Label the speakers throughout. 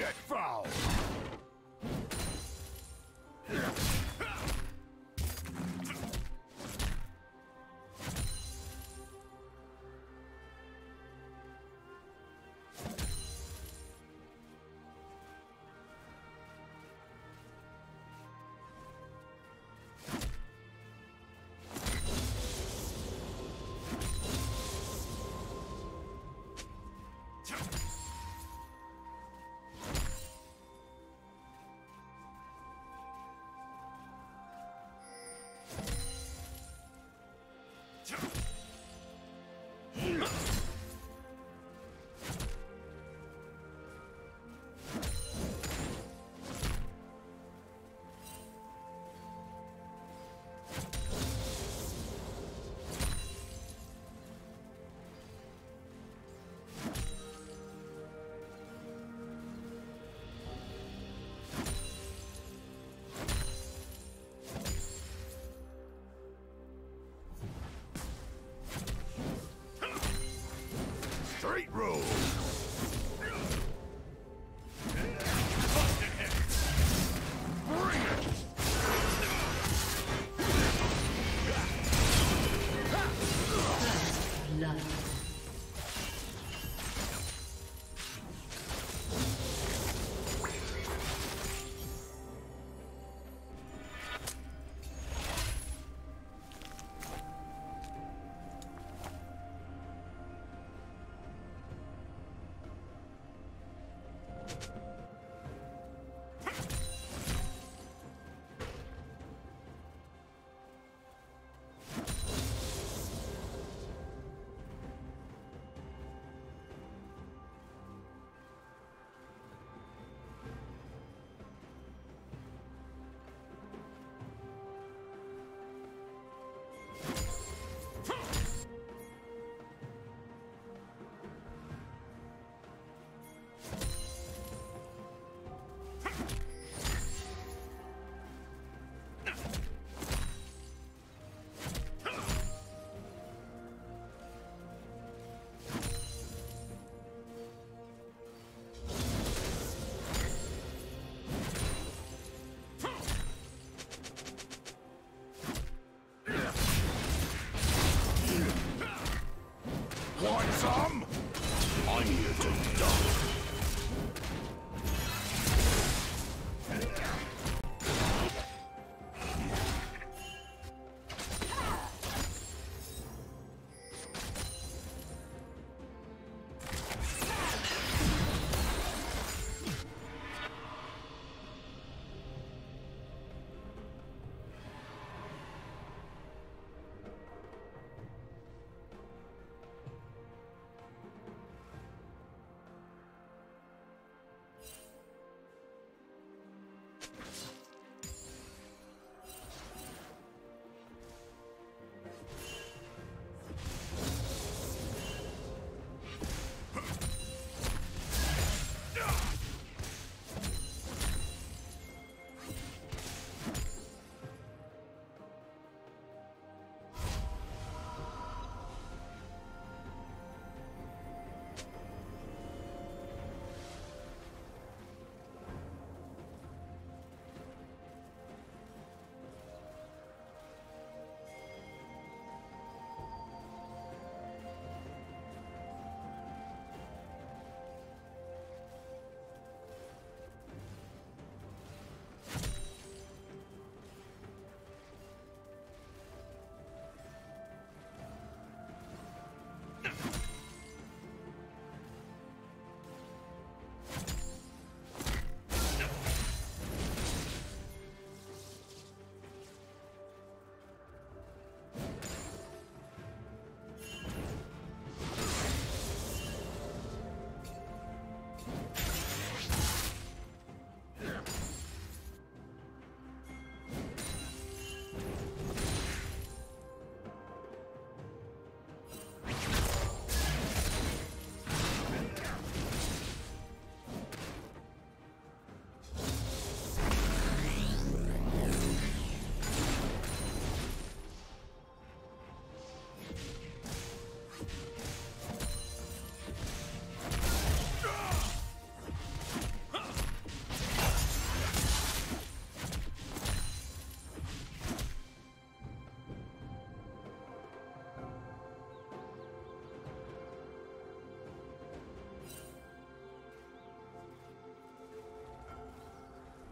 Speaker 1: Get foul!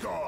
Speaker 2: Back off!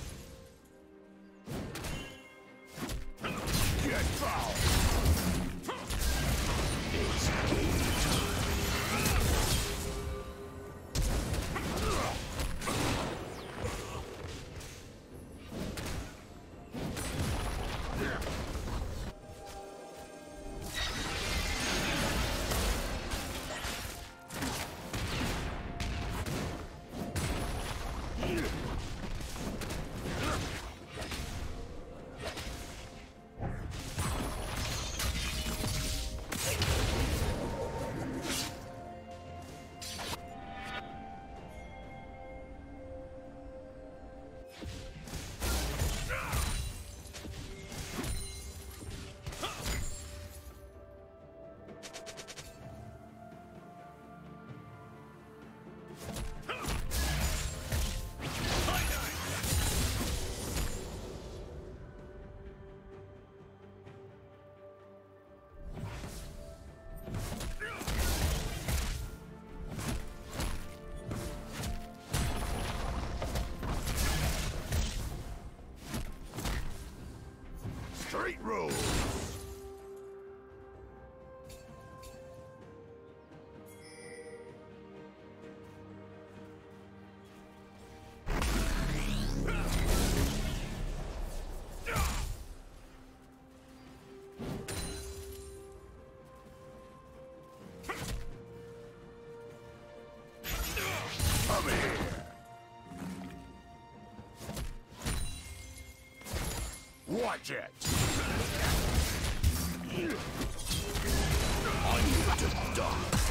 Speaker 2: Straight rules! Watch it! I need to die.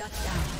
Speaker 1: Shut down.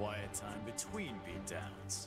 Speaker 2: Quiet time between beatdowns.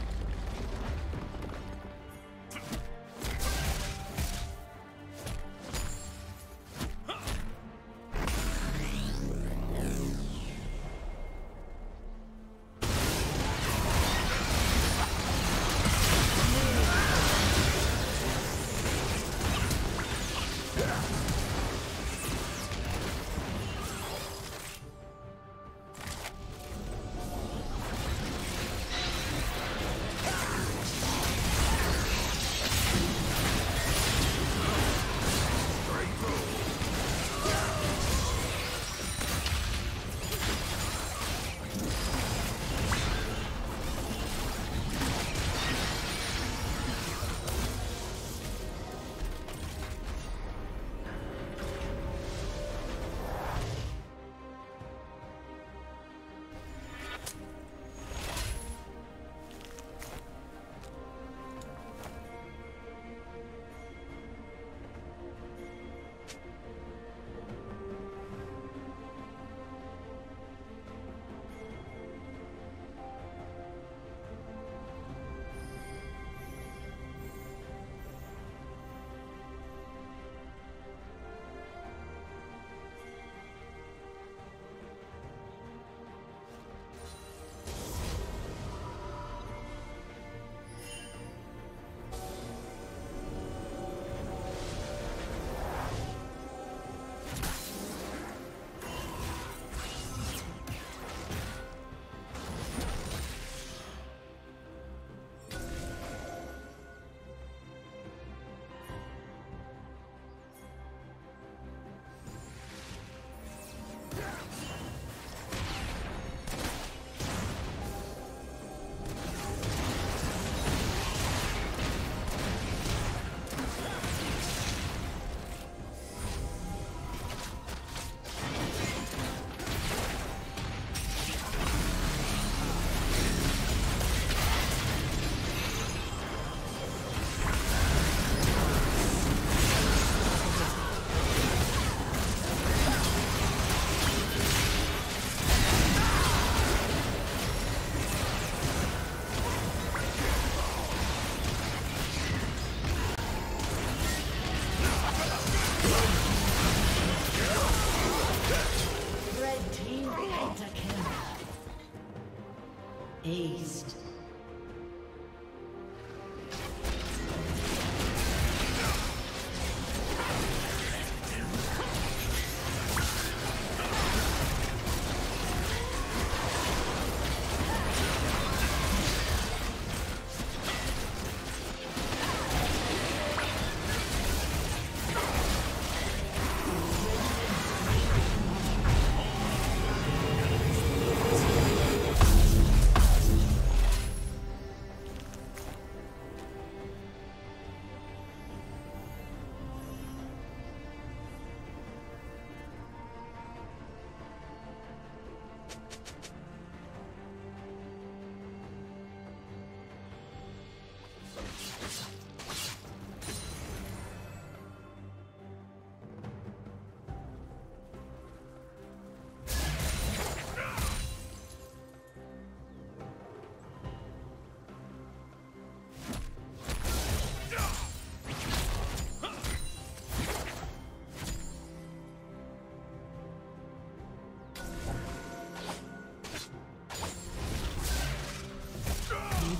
Speaker 1: Aced.